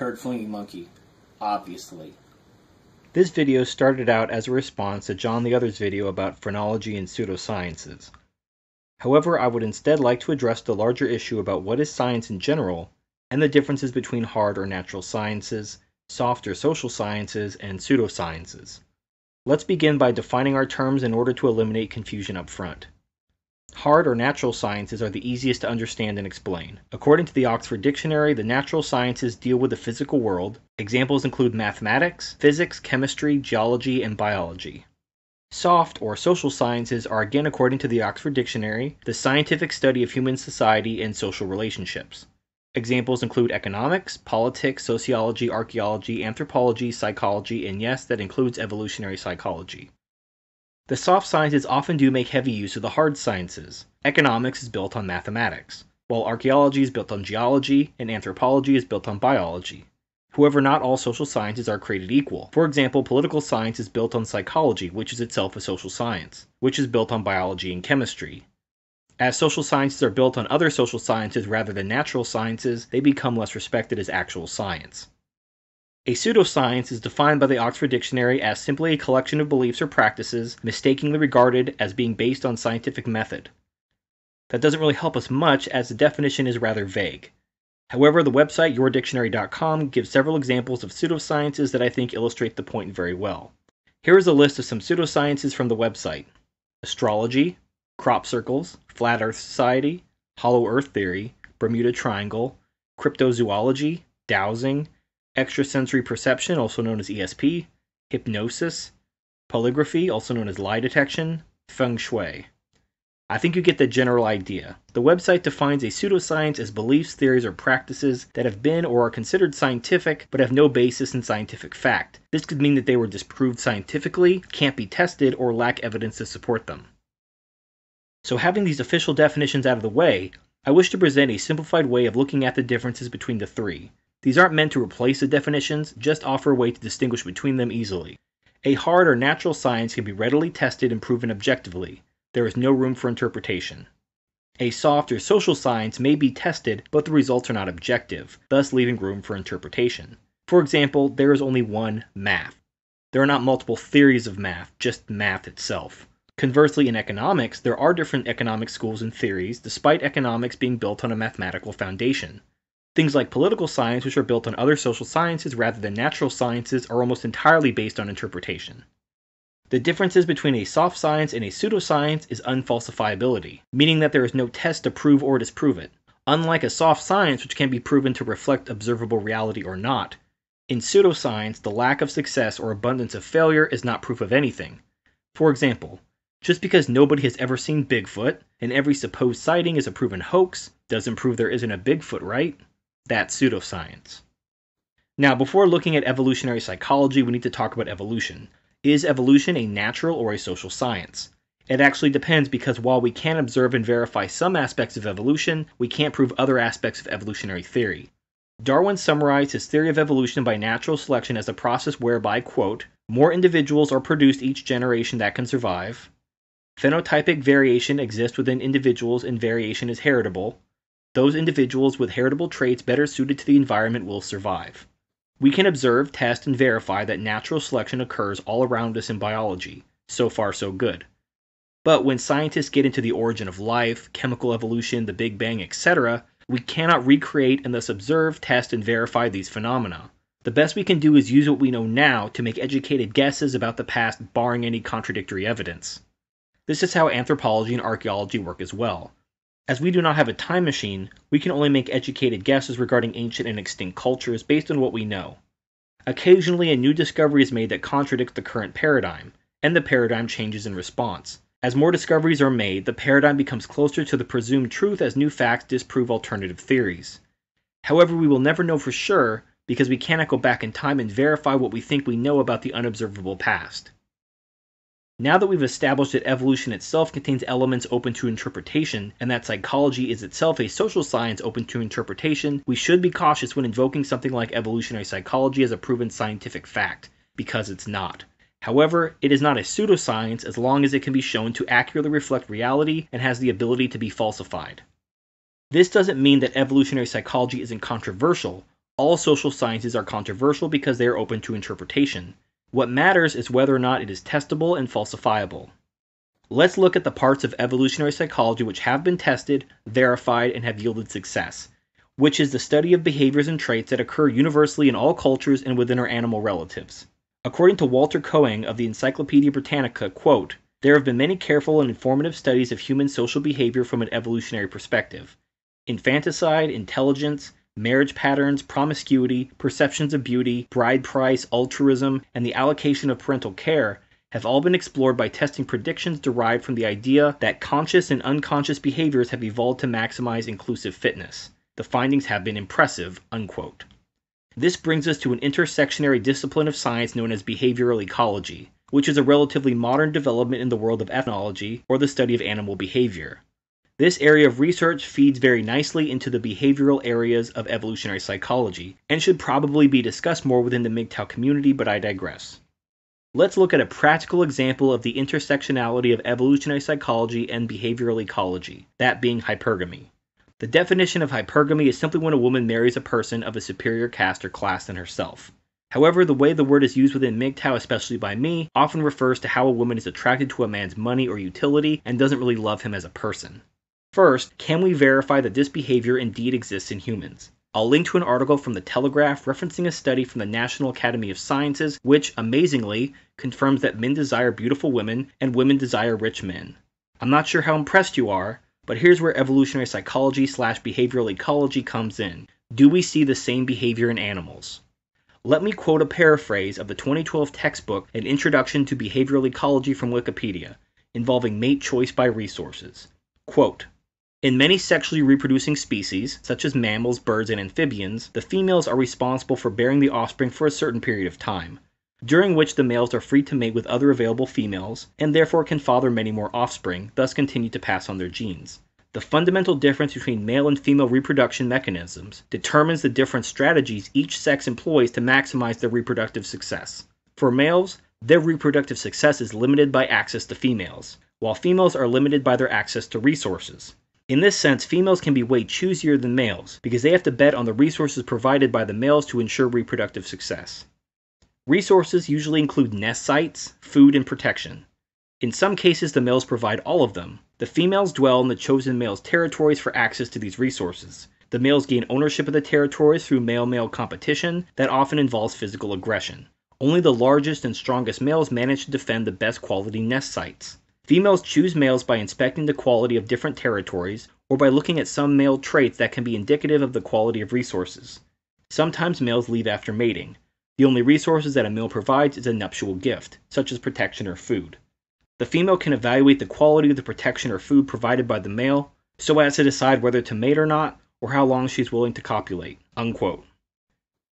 Turd Flinging Monkey, obviously. This video started out as a response to John the Other's video about phrenology and pseudosciences. However, I would instead like to address the larger issue about what is science in general and the differences between hard or natural sciences, soft or social sciences, and pseudosciences. Let's begin by defining our terms in order to eliminate confusion up front. Hard or natural sciences are the easiest to understand and explain. According to the Oxford Dictionary, the natural sciences deal with the physical world. Examples include mathematics, physics, chemistry, geology, and biology. Soft or social sciences are again according to the Oxford Dictionary, the scientific study of human society and social relationships. Examples include economics, politics, sociology, archaeology, anthropology, psychology, and yes, that includes evolutionary psychology. The soft sciences often do make heavy use of the hard sciences. Economics is built on mathematics, while archaeology is built on geology and anthropology is built on biology. However, not all social sciences are created equal. For example, political science is built on psychology, which is itself a social science, which is built on biology and chemistry. As social sciences are built on other social sciences rather than natural sciences, they become less respected as actual science. A pseudoscience is defined by the Oxford Dictionary as simply a collection of beliefs or practices mistakenly regarded as being based on scientific method. That doesn't really help us much as the definition is rather vague. However, the website yourdictionary.com gives several examples of pseudosciences that I think illustrate the point very well. Here is a list of some pseudosciences from the website astrology, crop circles, flat earth society, hollow earth theory, Bermuda Triangle, cryptozoology, dowsing, extrasensory perception, also known as ESP, hypnosis, polygraphy, also known as lie detection, feng shui. I think you get the general idea. The website defines a pseudoscience as beliefs, theories, or practices that have been or are considered scientific but have no basis in scientific fact. This could mean that they were disproved scientifically, can't be tested, or lack evidence to support them. So, having these official definitions out of the way, I wish to present a simplified way of looking at the differences between the three. These aren't meant to replace the definitions, just offer a way to distinguish between them easily. A hard or natural science can be readily tested and proven objectively. There is no room for interpretation. A soft or social science may be tested, but the results are not objective, thus leaving room for interpretation. For example, there is only one math. There are not multiple theories of math, just math itself. Conversely, in economics, there are different economic schools and theories, despite economics being built on a mathematical foundation. Things like political science, which are built on other social sciences rather than natural sciences, are almost entirely based on interpretation. The differences between a soft science and a pseudoscience is unfalsifiability, meaning that there is no test to prove or disprove it. Unlike a soft science, which can be proven to reflect observable reality or not, in pseudoscience, the lack of success or abundance of failure is not proof of anything. For example, just because nobody has ever seen Bigfoot, and every supposed sighting is a proven hoax, doesn't prove there isn't a Bigfoot, right? That's pseudoscience. Now, before looking at evolutionary psychology, we need to talk about evolution. Is evolution a natural or a social science? It actually depends because while we can observe and verify some aspects of evolution, we can't prove other aspects of evolutionary theory. Darwin summarized his theory of evolution by natural selection as a process whereby, quote, more individuals are produced each generation that can survive. Phenotypic variation exists within individuals and variation is heritable. Those individuals with heritable traits better suited to the environment will survive. We can observe, test, and verify that natural selection occurs all around us in biology. So far, so good. But when scientists get into the origin of life, chemical evolution, the Big Bang, etc., we cannot recreate and thus observe, test, and verify these phenomena. The best we can do is use what we know now to make educated guesses about the past, barring any contradictory evidence. This is how anthropology and archaeology work as well. As we do not have a time machine, we can only make educated guesses regarding ancient and extinct cultures based on what we know. Occasionally, a new discovery is made that contradicts the current paradigm, and the paradigm changes in response. As more discoveries are made, the paradigm becomes closer to the presumed truth as new facts disprove alternative theories. However, we will never know for sure because we cannot go back in time and verify what we think we know about the unobservable past. Now that we've established that evolution itself contains elements open to interpretation, and that psychology is itself a social science open to interpretation, we should be cautious when invoking something like evolutionary psychology as a proven scientific fact, because it's not. However, it is not a pseudoscience as long as it can be shown to accurately reflect reality and has the ability to be falsified. This doesn't mean that evolutionary psychology isn't controversial, all social sciences are controversial because they are open to interpretation. What matters is whether or not it is testable and falsifiable. Let's look at the parts of evolutionary psychology which have been tested, verified, and have yielded success, which is the study of behaviors and traits that occur universally in all cultures and within our animal relatives. According to Walter Koenig of the Encyclopedia Britannica, quote, there have been many careful and informative studies of human social behavior from an evolutionary perspective. Infanticide, intelligence, marriage patterns, promiscuity, perceptions of beauty, bride price, altruism, and the allocation of parental care have all been explored by testing predictions derived from the idea that conscious and unconscious behaviors have evolved to maximize inclusive fitness. The findings have been impressive. Unquote. This brings us to an intersectionary discipline of science known as behavioral ecology, which is a relatively modern development in the world of ethnology, or the study of animal behavior. This area of research feeds very nicely into the behavioral areas of evolutionary psychology, and should probably be discussed more within the MGTOW community, but I digress. Let's look at a practical example of the intersectionality of evolutionary psychology and behavioral ecology, that being hypergamy. The definition of hypergamy is simply when a woman marries a person of a superior caste or class than herself. However, the way the word is used within MGTOW, especially by me, often refers to how a woman is attracted to a man's money or utility and doesn't really love him as a person. First, can we verify that this behavior indeed exists in humans? I'll link to an article from the Telegraph referencing a study from the National Academy of Sciences, which, amazingly, confirms that men desire beautiful women and women desire rich men. I'm not sure how impressed you are, but here's where evolutionary psychology slash behavioral ecology comes in. Do we see the same behavior in animals? Let me quote a paraphrase of the 2012 textbook An Introduction to Behavioral Ecology from Wikipedia, involving mate choice by resources. Quote, in many sexually reproducing species, such as mammals, birds, and amphibians, the females are responsible for bearing the offspring for a certain period of time, during which the males are free to mate with other available females, and therefore can father many more offspring, thus continue to pass on their genes. The fundamental difference between male and female reproduction mechanisms determines the different strategies each sex employs to maximize their reproductive success. For males, their reproductive success is limited by access to females, while females are limited by their access to resources. In this sense, females can be way choosier than males because they have to bet on the resources provided by the males to ensure reproductive success. Resources usually include nest sites, food, and protection. In some cases, the males provide all of them. The females dwell in the chosen male's territories for access to these resources. The males gain ownership of the territories through male male competition that often involves physical aggression. Only the largest and strongest males manage to defend the best quality nest sites. Females choose males by inspecting the quality of different territories or by looking at some male traits that can be indicative of the quality of resources. Sometimes males leave after mating. The only resources that a male provides is a nuptial gift, such as protection or food. The female can evaluate the quality of the protection or food provided by the male so as to decide whether to mate or not or how long she's willing to copulate. Unquote.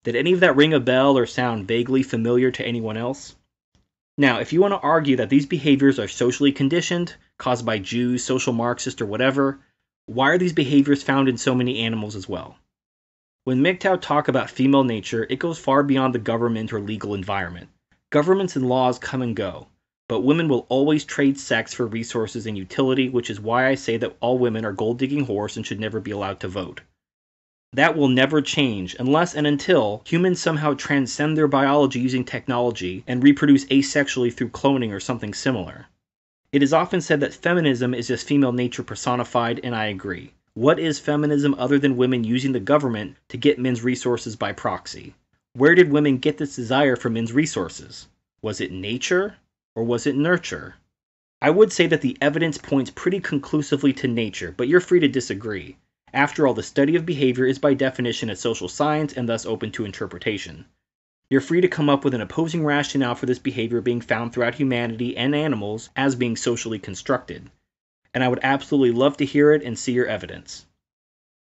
Did any of that ring a bell or sound vaguely familiar to anyone else? Now, if you want to argue that these behaviors are socially conditioned, caused by Jews, social Marxists, or whatever, why are these behaviors found in so many animals as well? When MGTOW talk about female nature, it goes far beyond the government or legal environment. Governments and laws come and go, but women will always trade sex for resources and utility, which is why I say that all women are gold digging whores and should never be allowed to vote. That will never change unless and until humans somehow transcend their biology using technology and reproduce asexually through cloning or something similar. It is often said that feminism is just female nature personified, and I agree. What is feminism other than women using the government to get men's resources by proxy? Where did women get this desire for men's resources? Was it nature or was it nurture? I would say that the evidence points pretty conclusively to nature, but you're free to disagree. After all, the study of behavior is by definition a social science and thus open to interpretation. You're free to come up with an opposing rationale for this behavior being found throughout humanity and animals as being socially constructed. And I would absolutely love to hear it and see your evidence.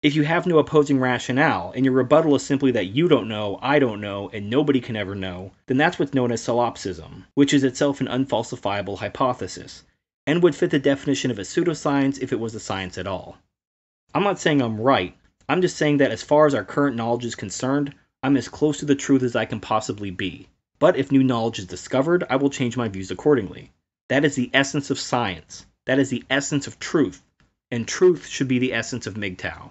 If you have no opposing rationale, and your rebuttal is simply that you don't know, I don't know, and nobody can ever know, then that's what's known as solipsism, which is itself an unfalsifiable hypothesis, and would fit the definition of a pseudoscience if it was a science at all. I'm not saying I'm right. I'm just saying that as far as our current knowledge is concerned, I'm as close to the truth as I can possibly be. But if new knowledge is discovered, I will change my views accordingly. That is the essence of science. That is the essence of truth. And truth should be the essence of MGTOW.